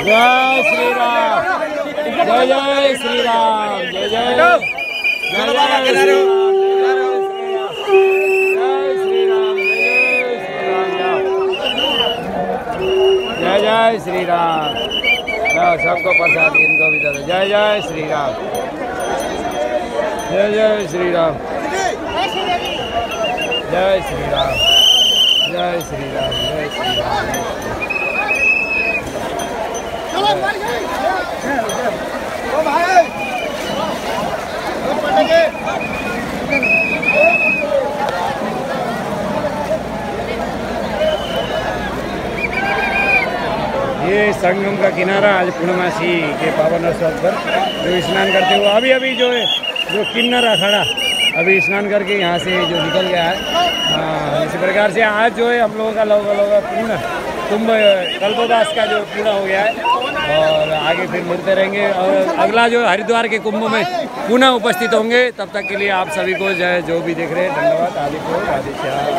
जय श्री राम जय जय श्री राम जय जय जय श्री जय श्री राम सबको प्रसाद इनको भी जय जय श्री राम जय जय श्री राम जय श्री राम। जय श्री राम जय श्री राम। ये संगम का किनारा आज पूर्णमासी के पावन अवसर पर जो स्नान करते हुए अभी अभी जो है जो किन्नर अखाड़ा अभी स्नान करके यहाँ से जो निकल गया है। हाँ, इसी प्रकार से आज जो है हम लोगों का लोग लोग पूर्ण कुंभ कल्पवास का जो पूरा हो गया है। और आगे फिर मिलते रहेंगे। और अगला जो हरिद्वार के कुंभ में पुनः उपस्थित होंगे। तब तक के लिए आप सभी को जो जो भी देख रहे हैं धन्यवाद। आदि को श्याम